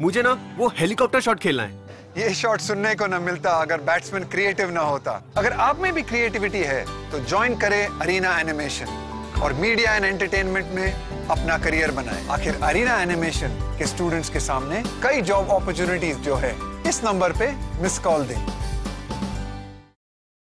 मुझे ना वो हेलीकॉप्टर शॉट खेलना है। ये शॉट सुनने को न मिलता अगर बैट्समैन क्रिएटिव ना होता। अगर आप में भी क्रिएटिविटी है तो ज्वाइन करें अरीना एनिमेशन और मीडिया एंड एंटरटेनमेंट में अपना करियर बनाएँ। आखिर अरीना एनिमेशन के स्टूडेंट्स के सामने कई जॉब अपॉर्चुनिटीज़ जो है, इस नंबर पे मिस कॉल दें।